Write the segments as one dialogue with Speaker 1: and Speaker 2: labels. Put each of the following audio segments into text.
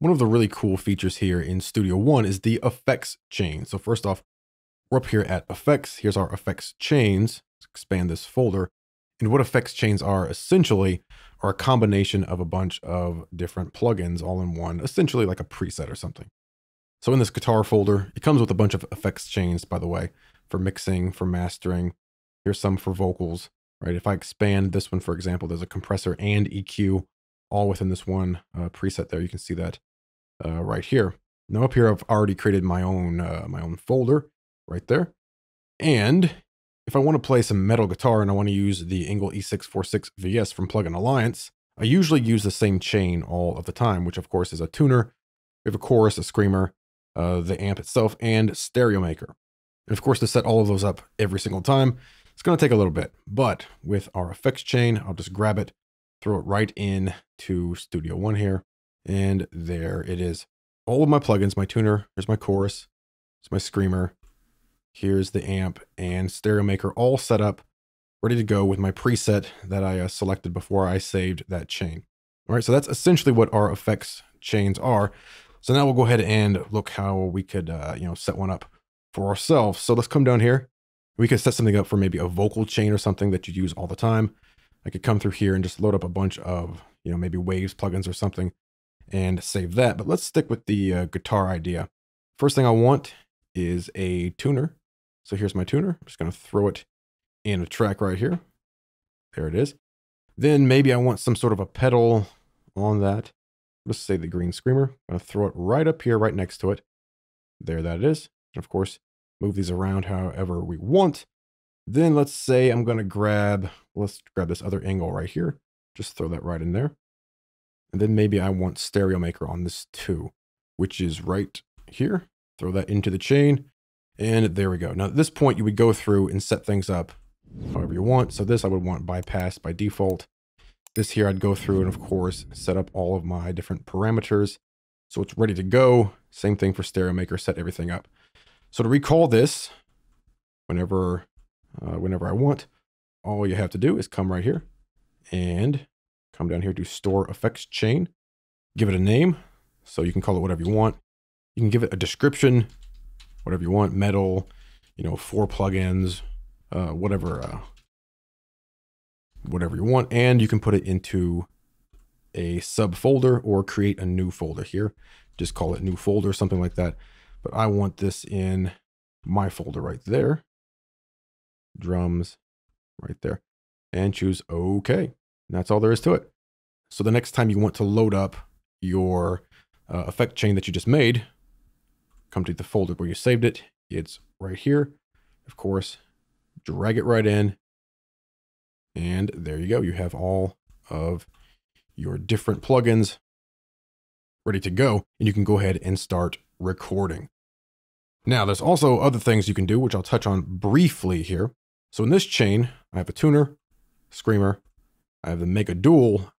Speaker 1: one of the really cool features here in Studio One is the effects chain. So first off, we're up here at effects. Here's our effects chains. Let's expand this folder. And what effects chains are essentially are a combination of a bunch of different plugins all in one, essentially like a preset or something. So in this guitar folder, it comes with a bunch of effects chains, by the way, for mixing, for mastering. Here's some for vocals, right? If I expand this one, for example, there's a compressor and EQ all within this one uh, preset there. You can see that uh, right here. Now up here, I've already created my own, uh, my own folder right there. And if I want to play some metal guitar and I want to use the Engl E646 VS from Plugin Alliance, I usually use the same chain all of the time, which of course is a tuner. We have a chorus, a screamer, uh, the amp itself, and stereo maker. And of course, to set all of those up every single time, it's going to take a little bit. But with our effects chain, I'll just grab it, throw it right in to Studio One here, and there it is. All of my plugins, my tuner, here's my chorus, it's my screamer, here's the amp and stereo maker all set up, ready to go with my preset that I uh, selected before I saved that chain. All right, so that's essentially what our effects chains are. So now we'll go ahead and look how we could, uh, you know, set one up for ourselves. So let's come down here. We could set something up for maybe a vocal chain or something that you use all the time. I could come through here and just load up a bunch of, you know, maybe Waves plugins or something and save that. But let's stick with the uh, guitar idea. First thing I want is a tuner. So here's my tuner. I'm just going to throw it in a track right here. There it is. Then maybe I want some sort of a pedal on that. Let's say the green screamer. I'm going to throw it right up here, right next to it. There that is. And of course, move these around however we want. Then let's say I'm going to grab, let's grab this other Engl right here. Just throw that right in there. And then maybe I want stereo maker on this too, which is right here. Throw that into the chain. And there we go. Now at this point, you would go through and set things up however you want. So this I would want bypass by default. This here I'd go through and of course set up all of my different parameters. So it's ready to go. Same thing for stereo maker, set everything up. So to recall this, whenever uh, whenever I want. All you have to do is come right here and come down here to store effects chain, give it a name. So you can call it whatever you want. You can give it a description, whatever you want, metal, you know, four plugins, uh, whatever, uh, whatever you want. And you can put it into a subfolder or create a new folder here. Just call it new folder, something like that. But I want this in my folder right there drums right there and choose OK. And that's all there is to it. So the next time you want to load up your uh, effect chain that you just made, come to the folder where you saved it. It's right here. Of course, drag it right in. And there you go. You have all of your different plugins ready to go. And you can go ahead and start recording. Now, there's also other things you can do, which I'll touch on briefly here. So in this chain, I have a tuner, screamer, I have the Mega Dual,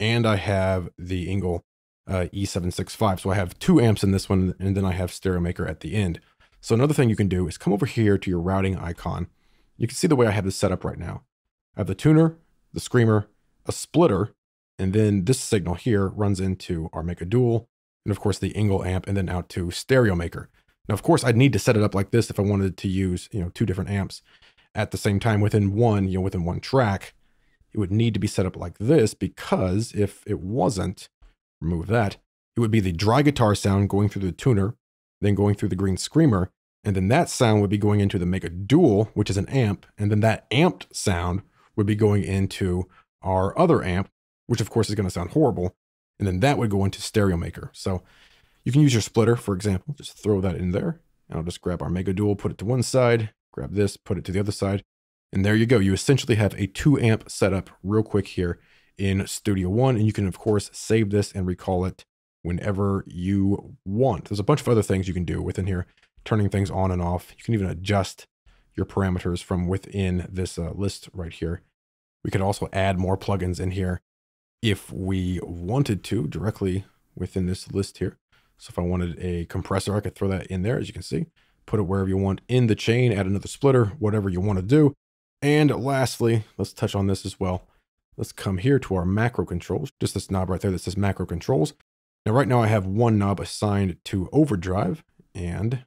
Speaker 1: and I have the Engl uh, E765. So I have two amps in this one, and then I have Stereo Maker at the end. So another thing you can do is come over here to your routing icon. You can see the way I have this set up right now. I have the tuner, the screamer, a splitter, and then this signal here runs into our Mega Dual, and of course the Engl amp, and then out to Stereo Maker. Now, of course, I'd need to set it up like this if I wanted to use, you know, two different amps at the same time within one, you know, within one track, it would need to be set up like this because if it wasn't, remove that, it would be the dry guitar sound going through the tuner, then going through the green screamer, and then that sound would be going into the Mega Dual, which is an amp, and then that amped sound would be going into our other amp, which of course is going to sound horrible, and then that would go into Stereo Maker. So you can use your splitter, for example, just throw that in there, and I'll just grab our Mega Dual, put it to one side, grab this, put it to the other side, and there you go. You essentially have a two amp setup real quick here in Studio One, and you can of course save this and recall it whenever you want. There's a bunch of other things you can do within here, turning things on and off. You can even adjust your parameters from within this uh, list right here. We could also add more plugins in here if we wanted to directly within this list here. So if I wanted a compressor, I could throw that in there, as you can see put it wherever you want in the chain, add another splitter, whatever you want to do. And lastly, let's touch on this as well. Let's come here to our macro controls, just this knob right there that says macro controls. Now, right now I have one knob assigned to overdrive and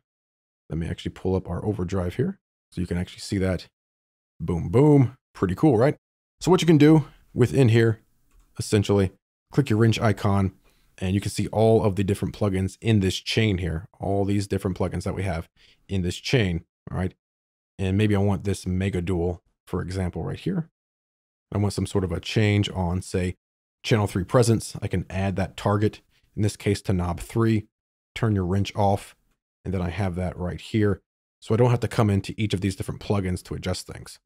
Speaker 1: let me actually pull up our overdrive here so you can actually see that. Boom, boom. Pretty cool, right? So what you can do within here, essentially, click your wrench icon and you can see all of the different plugins in this chain here, all these different plugins that we have in this chain, all right? And maybe I want this mega dual, for example, right here. I want some sort of a change on, say, channel 3 presence. I can add that target, in this case to knob 3, turn your wrench off, and then I have that right here. So I don't have to come into each of these different plugins to adjust things.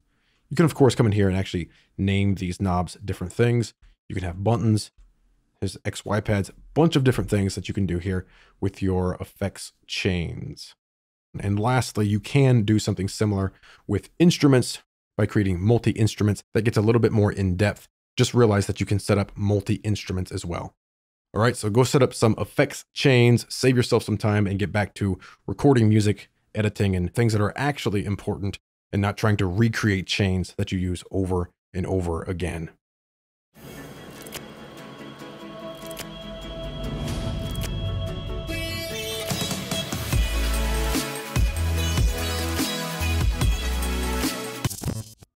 Speaker 1: You can, of course, come in here and actually name these knobs different things. You can have buttons, there's XY pads, bunch of different things that you can do here with your effects chains. And lastly, you can do something similar with instruments by creating multi-instruments that gets a little bit more in depth. Just realize that you can set up multi-instruments as well. All right, so go set up some effects chains, save yourself some time and get back to recording music, editing, and things that are actually important and not trying to recreate chains that you use over and over again.